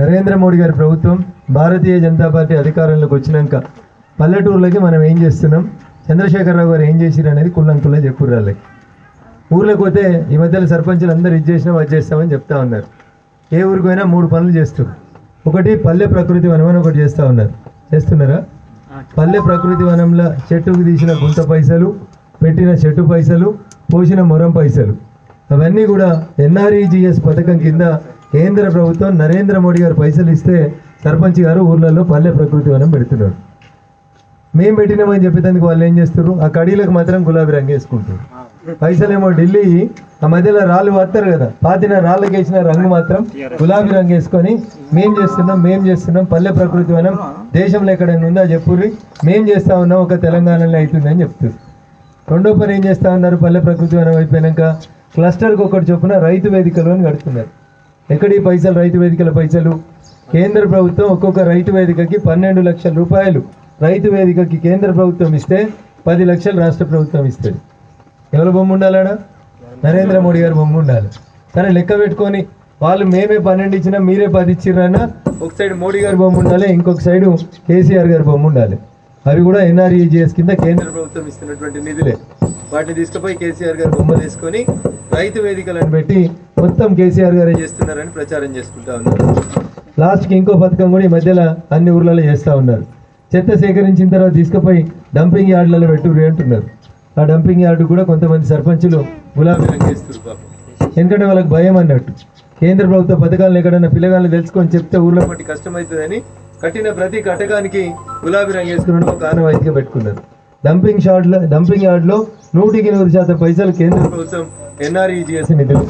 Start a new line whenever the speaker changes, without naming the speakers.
నరేంద్ర మోడీ గారి ప్రభుత్వం భారతీయ జనతా పార్టీ అధికారంలోకి వచ్చినాక పల్లెటూర్లకి మనం ఏం చేస్తున్నాం? చంద్రశేఖరరావు గారు ఏం చేసిరు అనేది కుల్లంకుల్లా వాళ్ళకి ఊర్లోకి పోతే ఈ మధ్యలో సర్పంచులు అందరూ ఇది చేసినాం అది చేస్తామని చెప్తా ఉన్నారు. ఏ ఊరికి పోయినా మూడు పనులు చేస్తారు ఒకటి పల్లె ప్రకృతి వనం అని ఒకటి చేస్తూ ఉన్నారు. చేస్తున్నారా? పల్లె ప్రకృతి వనంలో చెట్టుకు తీసిన గుంత పైసలు పెట్టిన చెట్టు పైసలు పోసిన మొరం పైసలు. అవన్నీ కూడా ఎన్ఆర్ఈజిఎస్ పథకం కింద కేంద్ర ప్రభుత్వం నరేంద్ర మోడీ గారు పైసలు ఇస్తే సర్పంచ్ గారు ఊర్లలో పల్లె ప్రకృతి వనం పెడుతున్నారు. మేము పెట్టినామని చెప్పేందుకు వాళ్ళు ఏం చేస్తారు ఆ కడీలకు మాత్రం గులాబీ రంగు వేసుకుంటారు పైసలేమో ఢిల్లీ ఆ మధ్యలో రాళ్ళు వస్తారు కదా పాతిన రాళ్ళకి వేసిన రంగు మాత్రం గులాబీ రంగు వేసుకొని మేం చేస్తున్నాం మేం చేస్తున్నాం పల్లె ప్రకృతి వనం దేశంలో ఎక్కడైనా ఉందా చెప్పుర్రి? మేం చేస్తా ఉన్నాం ఒక తెలంగాణలో అవుతుందని చెప్తారు రెండో పని ఏం చేస్తా ఉన్నారు? పల్లె ప్రకృతి వనం అయిపోయినాక క్లస్టర్కి ఒకటి చొప్పున రైతు వేదికలు అని కడుతున్నారు. ఎక్కడి పైసలు? రైతు వేదికల పైసలు? కేంద్ర ప్రభుత్వం ఒక్కొక్క రైతు వేదికకి పన్నెండు లక్షల రూపాయలు. రైతు వేదికకి కేంద్ర ప్రభుత్వం ఇస్తే పది లక్షలు రాష్ట్ర ప్రభుత్వం ఇస్తుంది. ఎవరు బొమ్మ ఉండాలడా? నరేంద్ర మోడీ గారు బొమ్మ ఉండాలి. సరే లెక్క పెట్టుకొని వాళ్ళు మేమే పన్నెండు ఇచ్చినా మీరే పది ఇచ్చిర్రన్నా ఒక సైడ్ మోడీ గారి బొమ్మ ఉండాలి ఇంకొక సైడ్ కేసీఆర్ గారి బొమ్మ ఉండాలి. అవి కూడా ఎన్ఆర్ఈజిఎస్ కింద కేంద్ర ప్రభుత్వం ఇస్తున్నటువంటి నిధులే. వాటిని తీసుకుపోయి కేసీఆర్ గారు బొమ్మ తీసుకొని రైతు వేదికలను పెట్టి మొత్తం కేసీఆర్ గారే చేస్తున్నారని ప్రచారం చేసుకుంటా ఉన్నారు. లాస్ట్కి ఇంకో పథకం కూడా ఈ మధ్యలో అన్ని ఊర్లలో చేస్తూ ఉన్నారు. చెత్త సేకరించిన తర్వాత తీసుకుపోయి డంపింగ్ యార్డులలో పెట్టుకుని అంటున్నారు. ఆ డంపింగ్ యార్డు కూడా కొంతమంది సర్పంచులు గులాబీ రంగు పాపం. ఎందుకంటే వాళ్ళకి భయం అన్నట్టు. కేంద్ర ప్రభుత్వ పథకాలను ఎక్కడైనా పిల్లగాళ్ళు తెలుసుకొని చెప్తే ఊర్లో పట్టి కష్టమవుతుందని కట్టిన ప్రతి కటకానికి గులాబీ రంగు వేసుకున్న ఒక ఆనవాయితీగా పెట్టుకున్నారు. డంపింగ్ షాడ్లో డంపింగ్ యార్డ్లో నూటికి నూరు శాతం పైసలు కేంద్ర ప్రభుత్వం ఎన్ఆర్ఈజీఎస్ నిధులు.